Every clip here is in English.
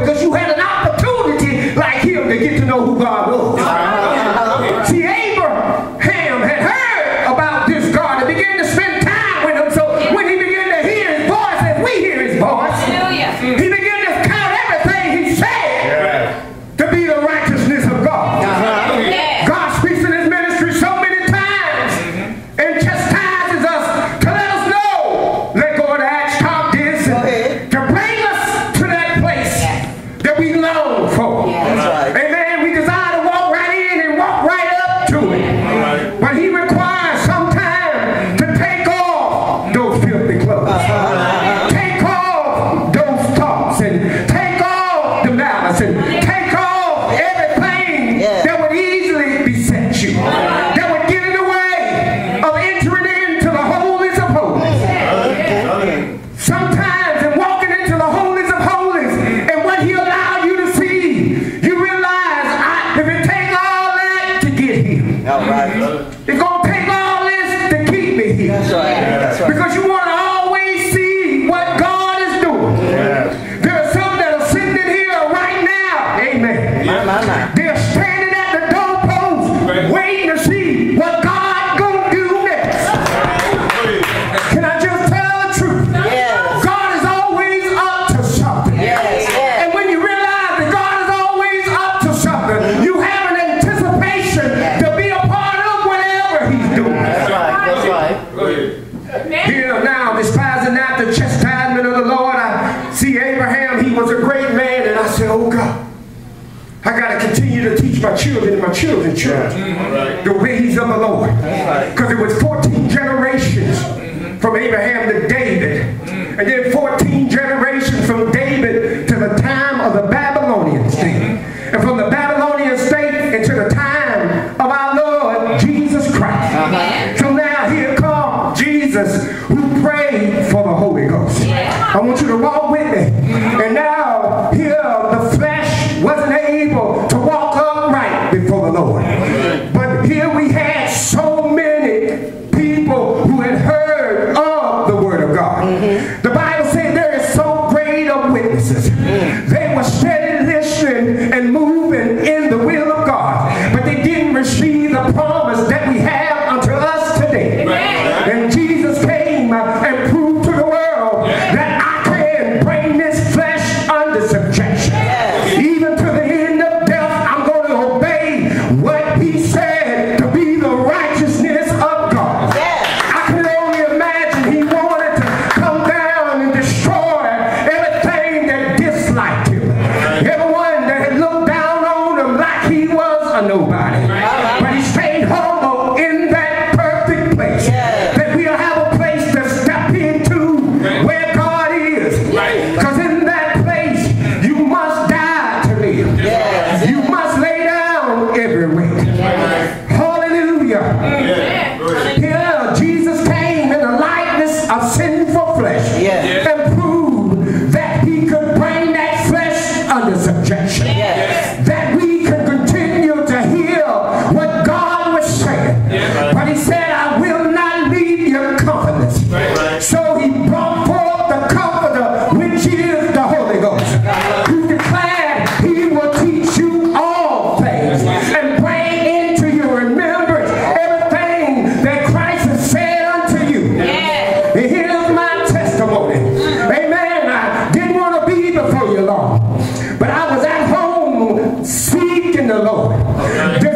because you had an opportunity like him to get to know who God was. my children and my children, children. Mm. The ways of the Lord. Because it was 14 generations mm-hmm. from Abraham to David. Mm-hmm. And then 14 generations Lord.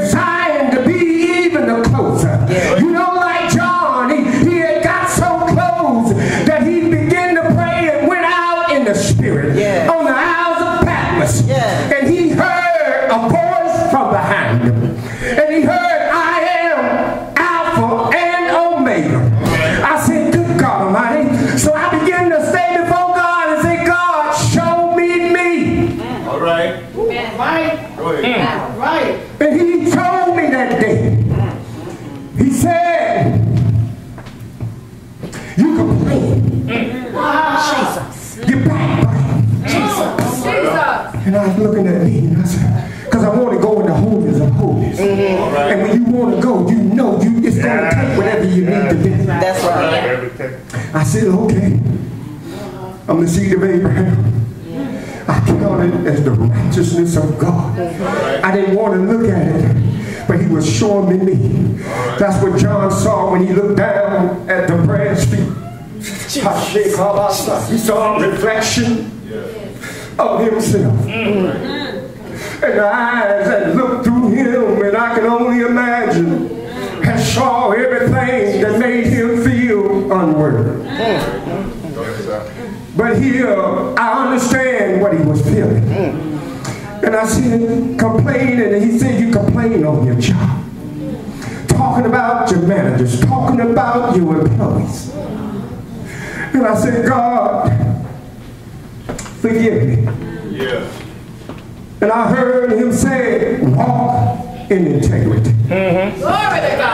the seed of Abraham. I count it as the righteousness of God. I didn't want to look at it, but he was showing me me. That's what John saw when he looked down at the branch. He saw a reflection of himself. And the eyes that looked through him, and I can only imagine, had saw everything that made him feel unworthy. But here, I understand what he was feeling. Mm. And I see him complaining, and he said, you complain on your job. Talking about your managers, talking about your employees. And I said, God, forgive me. Yeah. And I heard him say, walk in integrity. Mm -hmm. Glory to God.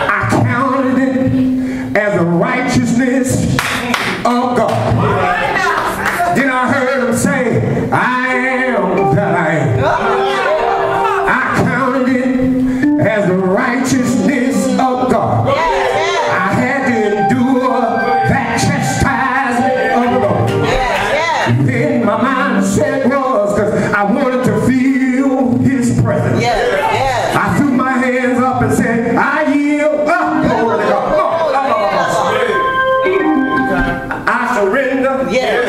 surrender. Yes.